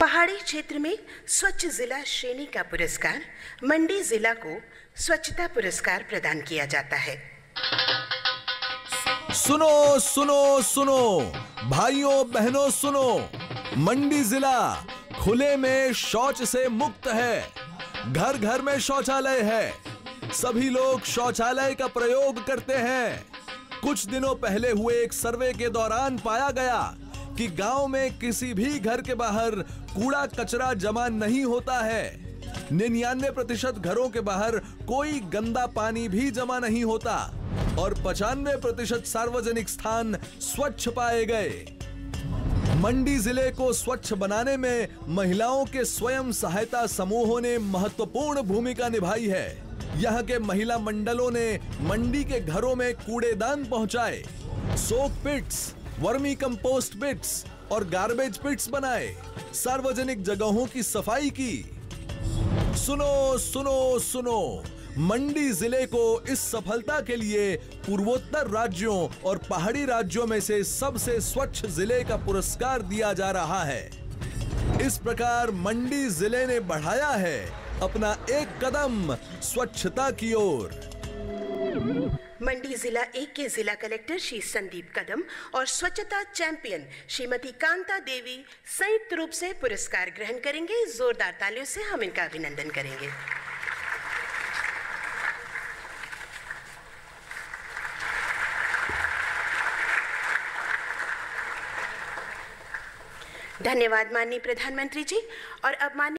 पहाड़ी क्षेत्र में स्वच्छ जिला श्रेणी का पुरस्कार, मंडी जिला को स्वच्छता पुरस्कार प्रदान किया जाता है। सुनो सुनो सुनो। भाइयों, बहनों, सुनो। मंडी जिला खुले में शौच से मुक्त है। घर घर में शौचालय है। सभी लोग शौचालय का प्रयोग करते हैं। कुछ दिनों पहले हुए एक सर्वे के दौरान पाया गया कि गाँव में किसी भी घर के बाहर कूड़ा कचरा जमा नहीं होता है। निन्यानवे प्रतिशत घरों के बाहर कोई गंदा पानी भी जमा नहीं होता और पचानवे प्रतिशत सार्वजनिक स्थान स्वच्छ पाए गए। मंडी ज़िले को स्वच्छ बनाने में महिलाओं के स्वयं सहायता समूहों ने महत्वपूर्ण भूमिका निभाई है। यहाँ के महिला मंडलों ने मंडी के घरों में कूड़ेदान पहुँचाए। Soak pits vermicompost pits और गार्बेज पिट्स बनाए। सार्वजनिक जगहों की सफ़ाई की। सुनो सुनो सुनो। मंडी ज़िले को इस सफलता के लिए पूर्वोत्तर राज्यों और पहाड़ी राज्यों में से सबसे स्वच्छ ज़िले का पुरस्कार दिया जा रहा है। इस प्रकार मंडी ज़िले ने बढ़ाया है अपना एक कदम स्वच्छता की ओर। मंडी जिला एक के जिला कलेक्टर श्री संदीप कदम और स्वच्छता चैंपियन श्रीमती कांता देवी संयुक्त रूप से पुरस्कार ग्रहण करेंगे। जोरदार तालियों से हम इनका अभिनंदन करेंगे। धन्यवाद माननीय प्रधानमंत्री जी और अब माननीय